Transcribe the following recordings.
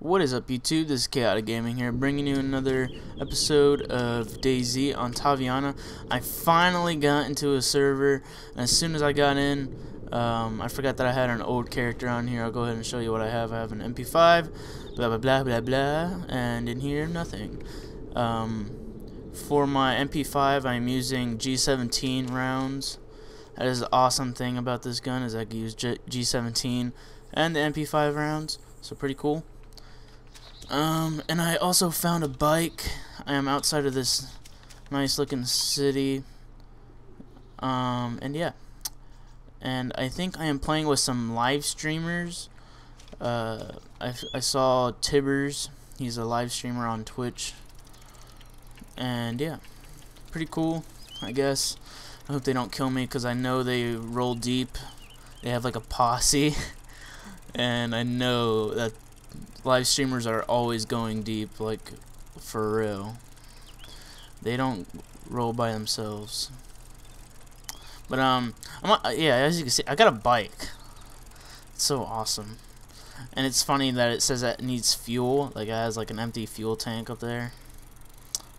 What is up YouTube? This is Khaotic Gaming here, bringing you another episode of DayZ on Taviana. I finally got into a server, and as soon as I got in, um, I forgot that I had an old character on here. I'll go ahead and show you what I have. I have an MP5, blah blah blah blah blah, and in here, nothing. Um, for my MP5, I'm using G17 rounds. That is the awesome thing about this gun, is I can use G G17 and the MP5 rounds, so pretty cool. Um, and I also found a bike. I am outside of this nice looking city. Um, and yeah. And I think I am playing with some live streamers. Uh, I, I saw Tibbers. He's a live streamer on Twitch. And yeah, pretty cool, I guess. I hope they don't kill me because I know they roll deep. They have like a posse. and I know that live streamers are always going deep, like for real. They don't roll by themselves. But um, I'm yeah, as you can see, I got a bike. It's so awesome, and it's funny that it says that it needs fuel. Like it has like an empty fuel tank up there.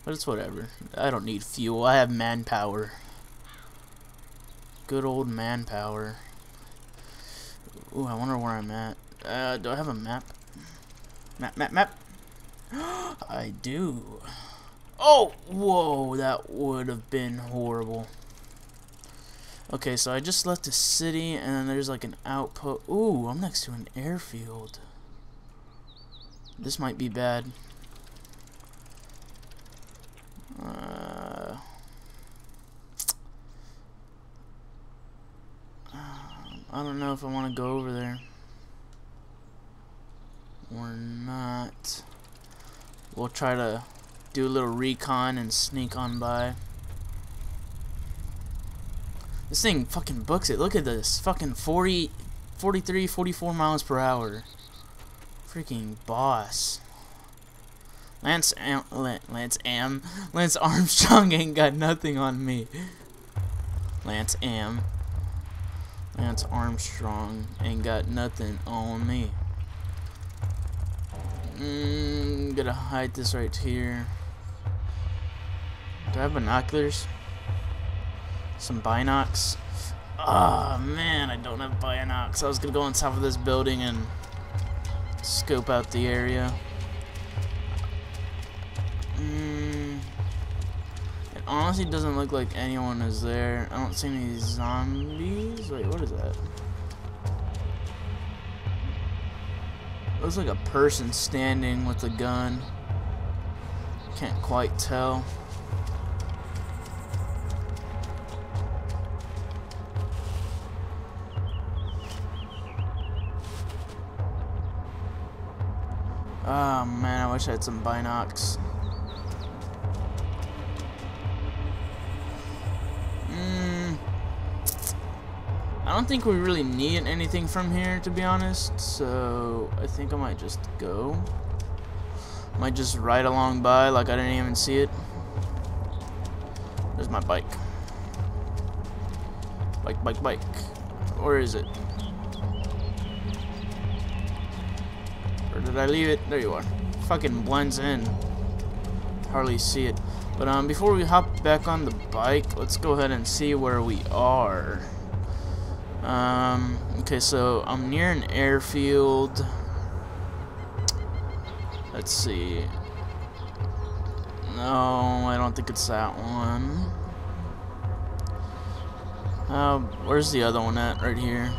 But it's whatever. I don't need fuel. I have manpower. Good old manpower. Ooh, I wonder where I'm at. Uh, do I have a map? Map, map, map. I do. Oh, whoa, that would have been horrible. Okay, so I just left the city, and then there's like an outpost. Ooh, I'm next to an airfield. This might be bad. Uh, I don't know if I want to go over there or not. We'll try to do a little recon and sneak on by. This thing fucking books it. Look at this. Fucking 40, 43, 44 miles per hour. Freaking boss. Lance Am Lance Am Lance Armstrong ain't got nothing on me. Lance Am Lance Armstrong ain't got nothing on me. Mm, gonna hide this right here. Do I have binoculars? Some binocs? Oh man, I don't have binocs. I was gonna go on top of this building and scope out the area. Mm, it honestly doesn't look like anyone is there. I don't see any zombies. Wait, what is that? Looks like a person standing with a gun. Can't quite tell. Oh man, I wish I had some binocs. I don't think we really need anything from here, to be honest, so I think I might just go. Might just ride along by like I didn't even see it. There's my bike. Bike, bike, bike. Where is it? Where did I leave it? There you are. Fucking blends in. Hardly see it. But um, before we hop back on the bike, let's go ahead and see where we are. Um, okay, so I'm near an airfield. Let's see. No, I don't think it's that one. Uh, where's the other one at? Right here.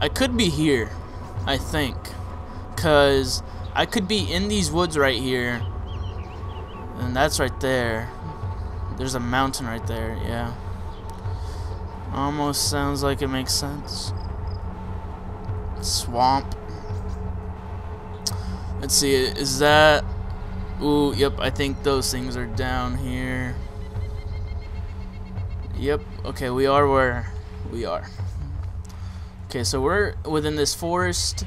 I could be here, I think. Because I could be in these woods right here. And that's right there. There's a mountain right there, yeah. Almost sounds like it makes sense. Swamp. Let's see, is that... Ooh, yep, I think those things are down here. Yep, okay, we are where we are. Okay, so we're within this forest.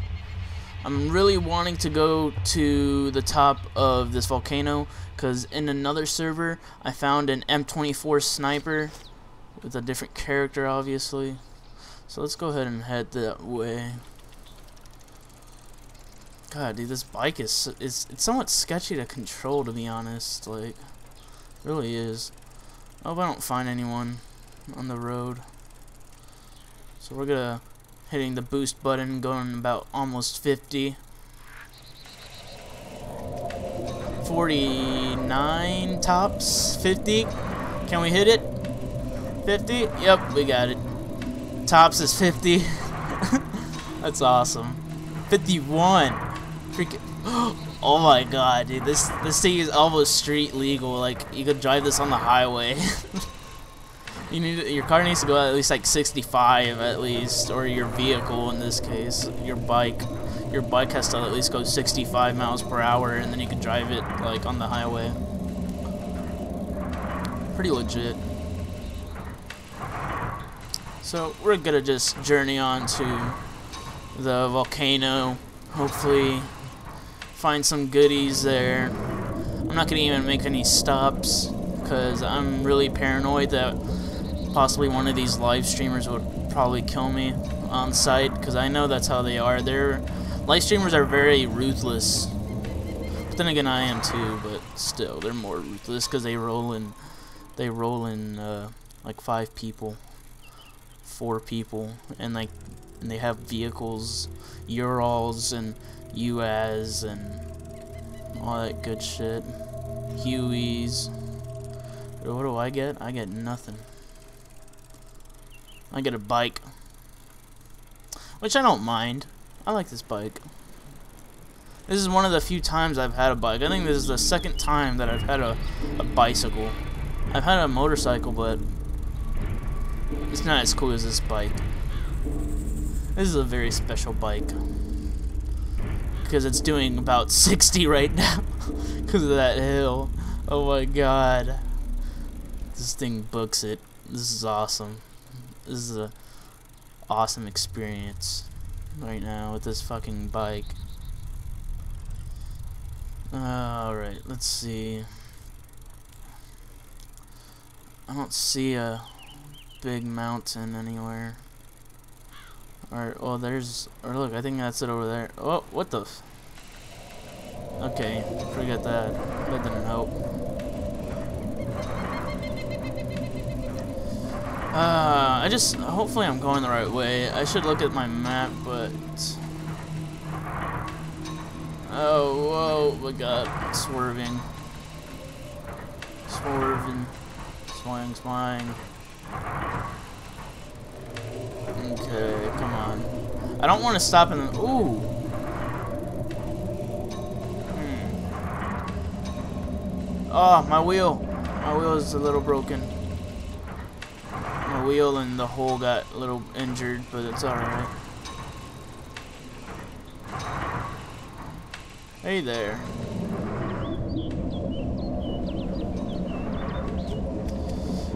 I'm really wanting to go to the top of this volcano because in another server I found an M24 sniper with a different character obviously. So let's go ahead and head that way. God, dude, this bike is is it's somewhat sketchy to control, to be honest. Like, really is. I hope I don't find anyone on the road. So we're gonna hitting the boost button, going about almost 50. 49 tops, 50. Can we hit it? 50? Yep, we got it. Tops is 50. That's awesome. 51. Freaking. Oh my god, dude. This this thing is almost street legal. Like you could drive this on the highway. you need your car needs to go at least like 65 at least, or your vehicle in this case, your bike. Your bike has to at least go 65 miles per hour, and then you can drive it like on the highway. Pretty legit. So we're gonna just journey on to the volcano. Hopefully find some goodies there. I'm not gonna even make any stops because I'm really paranoid that possibly one of these live streamers would probably kill me on site because I know that's how they are. They're live streamers are very ruthless. But then again, I am too. But still, they're more ruthless because they roll in, they roll in uh, like five people, four people, and like and they have vehicles, Urals and UAZ and all that good shit. Hueys. What do I get? I get nothing. I get a bike. Which I don't mind. I like this bike. This is one of the few times I've had a bike. I think this is the second time that I've had a, a bicycle. I've had a motorcycle, but it's not as cool as this bike. This is a very special bike. Because it's doing about 60 right now. Because of that hill. Oh my god. This thing books it. This is awesome. This is a awesome experience right now with this fucking bike. Alright, let's see. I don't see a big mountain anywhere. Alright, oh, there's, or look, I think that's it over there. Oh, what the Okay, forget that. That didn't help. Uh, I just, hopefully I'm going the right way. I should look at my map, but... Oh, whoa, we got swerving. Swerving. Swing, swing. Okay, come on. I don't want to stop in the... Ooh! Hmm. Oh, my wheel. My wheel is a little broken. My wheel and the hole got a little injured, but it's alright. Hey there.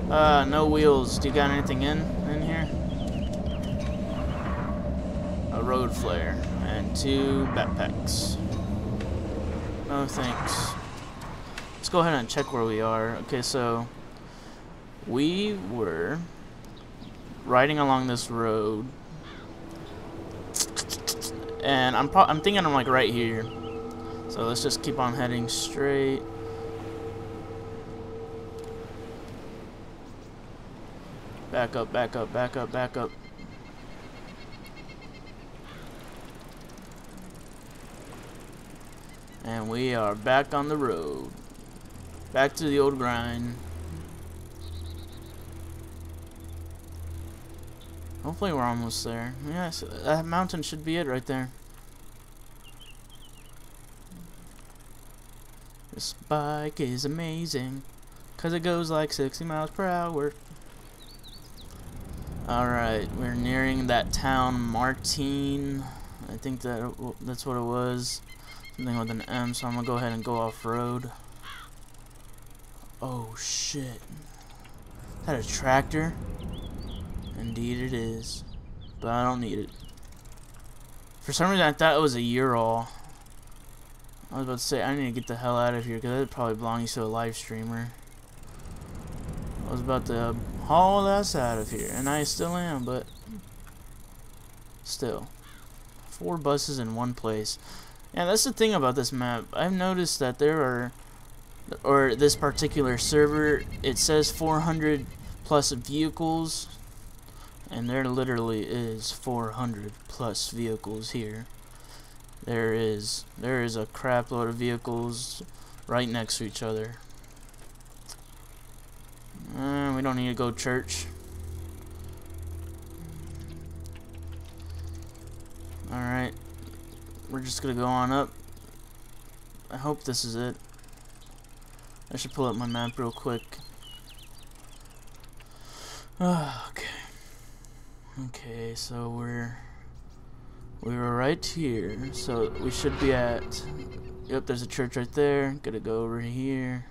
Uh, no wheels. Do you got anything in? Road flare and two backpacks. No thanks. Let's go ahead and check where we are. Okay, so we were riding along this road, and I'm I'm thinking I'm like right here. So let's just keep on heading straight. Back up, back up, back up, back up. And we are back on the road. Back to the old grind. Hopefully we're almost there. Yes, that mountain should be it right there. This bike is amazing. Cause it goes like 60 miles per hour. Alright, we're nearing that town, Martine. I think that that's what it was. Something with an M, so I'm gonna go ahead and go off-road. Oh shit. Is that a tractor? Indeed it is. But I don't need it. For some reason I thought it was a Ural. I was about to say, I need to get the hell out of here, because it probably belongs to a live streamer. I was about to haul us out of here, and I still am, but... Still. Four buses in one place. Yeah, that's the thing about this map. I've noticed that there are, or this particular server, it says 400 plus vehicles, and there literally is 400 plus vehicles here. There is, there is a crap load of vehicles right next to each other. Uh, we don't need to go church. Alright. We're just gonna go on up. I hope this is it. I should pull up my map real quick. Oh, okay. Okay, so we're we were right here, so we should be at Yep, there's a church right there. Gonna go over here.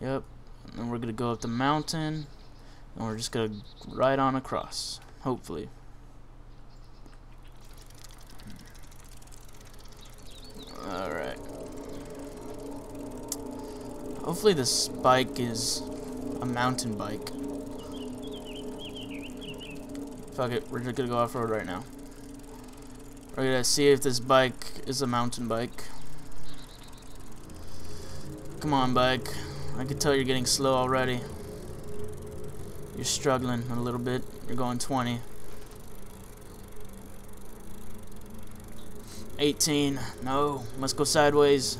Yep. And we're gonna go up the mountain and we're just gonna ride on across. Hopefully. Hopefully this bike is a mountain bike. Fuck it, we're just gonna go off-road right now. We're gonna see if this bike is a mountain bike. Come on, bike. I can tell you're getting slow already. You're struggling a little bit. You're going 20. 18. No, must go sideways.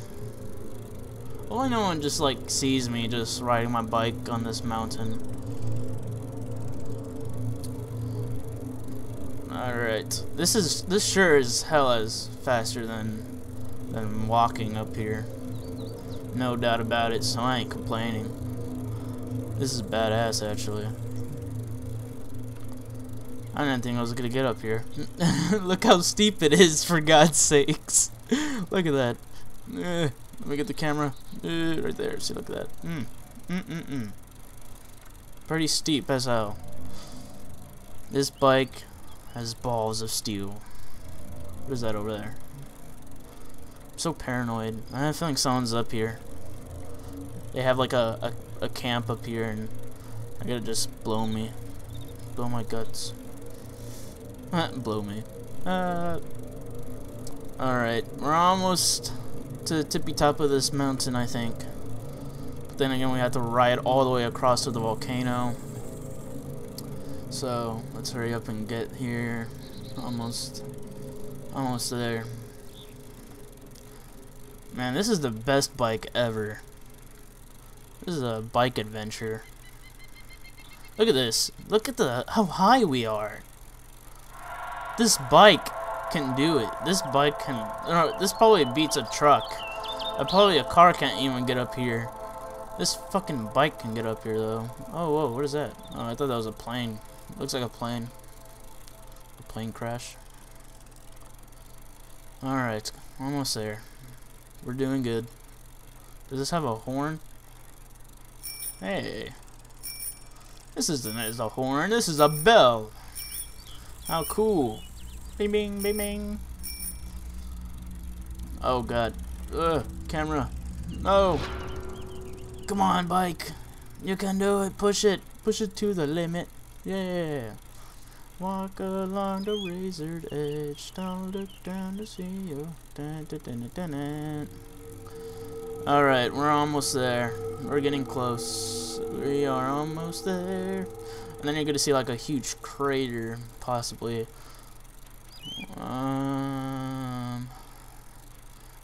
Only no one just like sees me just riding my bike on this mountain. Alright. This is this sure is hell is faster than than walking up here. No doubt about it, so I ain't complaining. This is badass actually. I didn't think I was gonna get up here. Look how steep it is, for God's sakes. look at that. Eh. Let me get the camera. Eh, right there. See, look at that. Mm. Mm mm mm. Pretty steep as hell. This bike has balls of steel. What is that over there? I'm so paranoid. I have a feeling someone's up here. They have like a, a, a camp up here and I gotta just blow me. Blow my guts. Blow me. Uh, Alright, we're almost to the tippy top of this mountain, I think. But then again, we have to ride all the way across to the volcano. So, let's hurry up and get here. Almost, almost there. Man, this is the best bike ever. This is a bike adventure. Look at this. Look at the how high we are. This bike can do it. This bike can. This probably beats a truck. Uh, probably a car can't even get up here. This fucking bike can get up here though. Oh whoa, what is that? Oh, I thought that was a plane. Looks like a plane. A plane crash. Alright, almost there. We're doing good. Does this have a horn? Hey. This isn't is a horn, this is a bell. How cool. Bing bing bing bing. Oh god. Ugh, camera. No. Come on, bike. You can do it. Push it. Push it to the limit. Yeah. Walk along the razored edge. Don't look down to see you. Alright, we're almost there. We're getting close. We are almost there. And then you're going to see like a huge crater, possibly. Um,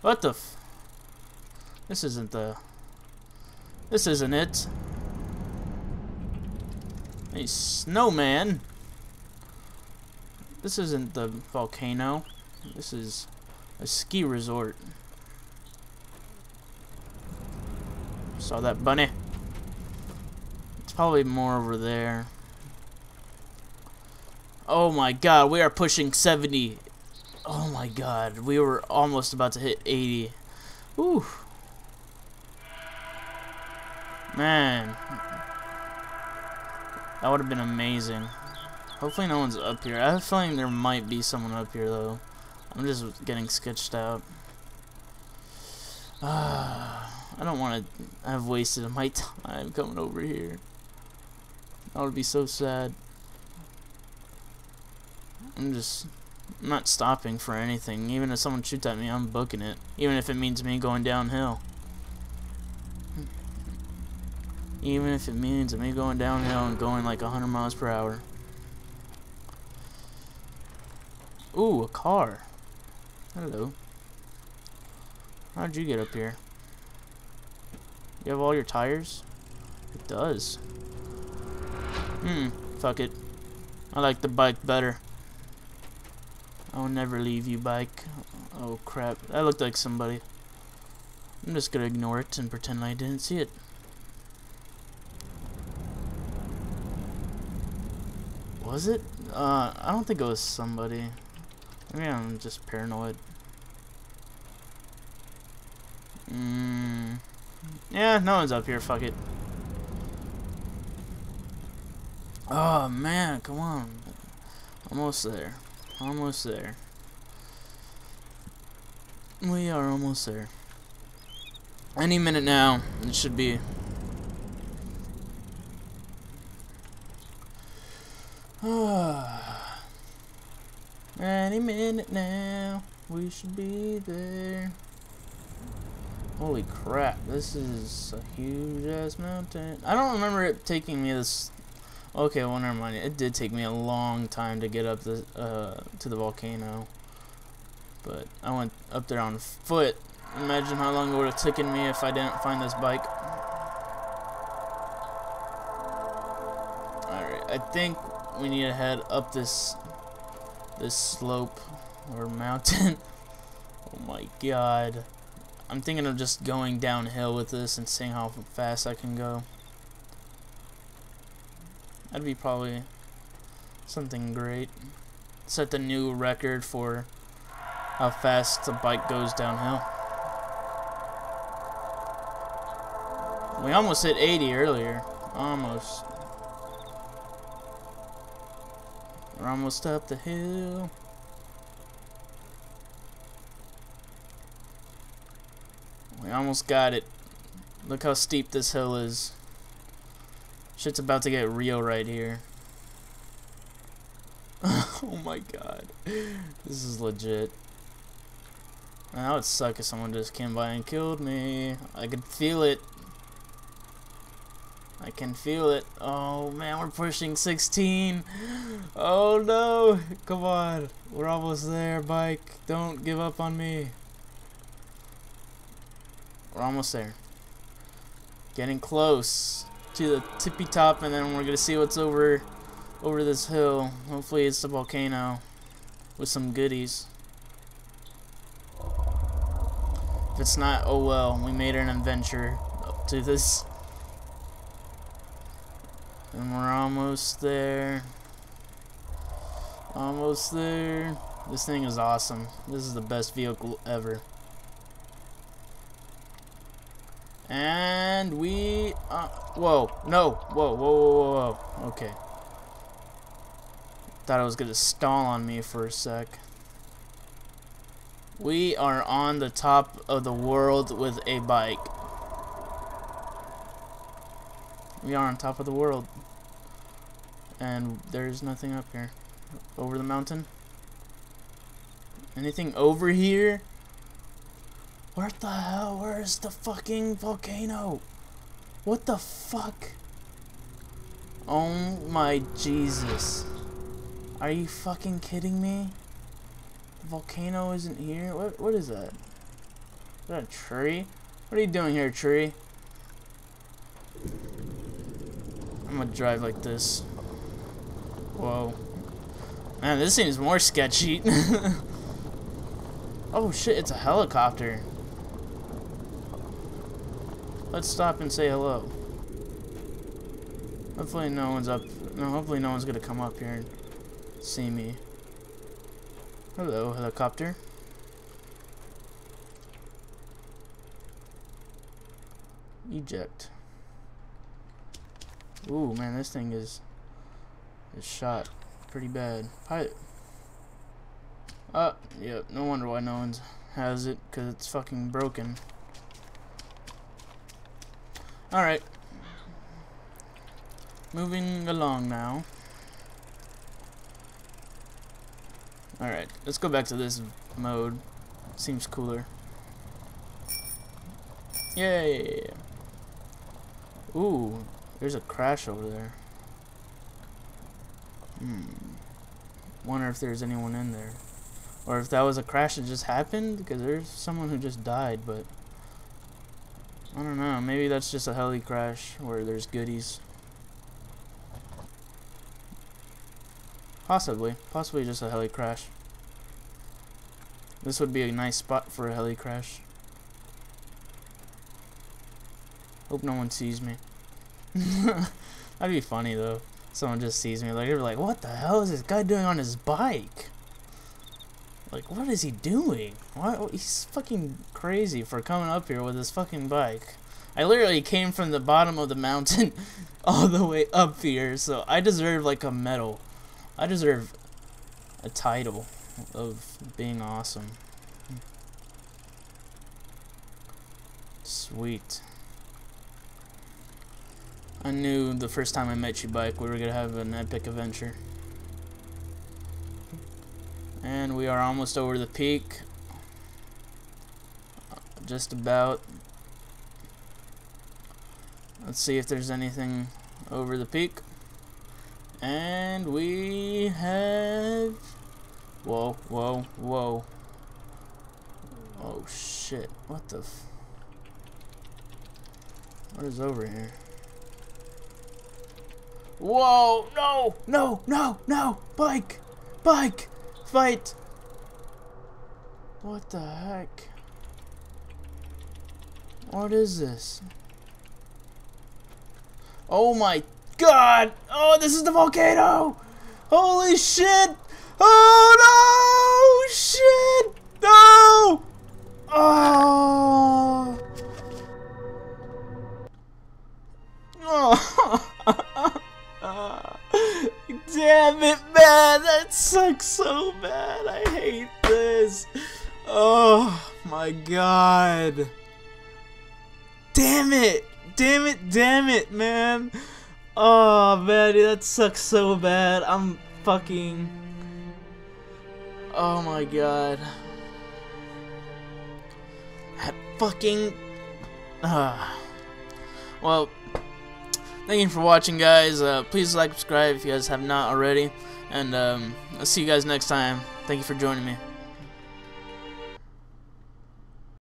what the This isn't the... This isn't it. A snowman. This isn't the volcano. This is a ski resort. Saw that bunny. It's probably more over there. Oh my god, we are pushing 70. Oh my god, we were almost about to hit 80. Ooh. Man. That would have been amazing. Hopefully no one's up here. I have a feeling there might be someone up here though. I'm just getting sketched out. Ah. I don't want to have wasted my time coming over here. That would be so sad. I'm just I'm not stopping for anything. Even if someone shoots at me, I'm booking it. Even if it means me going downhill. Even if it means me going downhill and going like 100 miles per hour. Ooh, a car. Hello. How'd you get up here? You have all your tires? It does. Hmm, fuck it. I like the bike better. I'll never leave you, bike. Oh crap, that looked like somebody. I'm just gonna ignore it and pretend I didn't see it. Was it? Uh, I don't think it was somebody. I mean, I'm just paranoid. Mm. Yeah, no one's up here, fuck it. Oh man, come on. Almost there. Almost there. We are almost there. Any minute now, it should be. Any minute now, we should be there. Holy crap, this is a huge ass mountain. I don't remember it taking me this Okay, well, never mind. It did take me a long time to get up the uh, to the volcano, but I went up there on foot. Imagine how long it would have taken me if I didn't find this bike. Alright, I think we need to head up this this slope or mountain. oh my god. I'm thinking of just going downhill with this and seeing how fast I can go. That'd be probably something great. Set the new record for how fast the bike goes downhill. We almost hit 80 earlier. Almost. We're almost up the hill. We almost got it. Look how steep this hill is. Shit's about to get real right here. oh my god. This is legit. That would suck if someone just came by and killed me. I could feel it. I can feel it. Oh man, we're pushing 16. Oh no. Come on. We're almost there, bike. Don't give up on me. We're almost there. Getting close to the tippy top and then we're gonna see what's over over this hill. Hopefully it's the volcano with some goodies. If it's not, oh well, we made an adventure up to this. And we're almost there. Almost there. This thing is awesome. This is the best vehicle ever. And we, uh, whoa, no, whoa, whoa, whoa, whoa, whoa, okay. Thought it was gonna stall on me for a sec. We are on the top of the world with a bike. We are on top of the world. And there's nothing up here. Over the mountain? Anything over here? Where the hell? Where's the fucking volcano? What the fuck? Oh my Jesus. Are you fucking kidding me? The volcano isn't here? What, what is that? Is that a tree? What are you doing here, tree? I'm gonna drive like this. Whoa. Man, this seems more sketchy. oh shit, it's a helicopter. Let's stop and say hello. Hopefully no one's up. No, hopefully no one's gonna come up here and see me. Hello, helicopter. Eject. Ooh, man, this thing is is shot pretty bad. Pilot. Oh, yep. No wonder why no one's has it, because it's fucking broken. Alright. Moving along now. Alright, let's go back to this mode. Seems cooler. Yay! Ooh, there's a crash over there. Hmm. Wonder if there's anyone in there. Or if that was a crash that just happened, because there's someone who just died, but... I don't know, maybe that's just a heli crash where there's goodies. Possibly. Possibly just a heli crash. This would be a nice spot for a heli crash. Hope no one sees me. That'd be funny though. Someone just sees me like they're like, what the hell is this guy doing on his bike? Like, what is he doing? What? Oh, he's fucking crazy for coming up here with his fucking bike. I literally came from the bottom of the mountain all the way up here, so I deserve like a medal. I deserve a title of being awesome. Sweet. I knew the first time I met you, Bike, we were going to have an epic adventure. And we are almost over the peak. Just about. Let's see if there's anything over the peak. And we have... Whoa, whoa, whoa. Oh, shit. What the... what is over here? Whoa! No! No! No! No! Bike! Bike! Fight! What the heck? What is this? Oh my god! Oh, this is the volcano! Holy shit! Oh no! Shit! No! Oh! Damn it, man! That sucks so bad. I hate this. Oh my god. Damn it! Damn it, damn it, man! Oh man, that sucks so bad. I'm fucking. Oh my god. That fucking. Uh. Well, thank you for watching, guys. Uh, please like, subscribe if you guys have not already. And um, I'll see you guys next time. Thank you for joining me.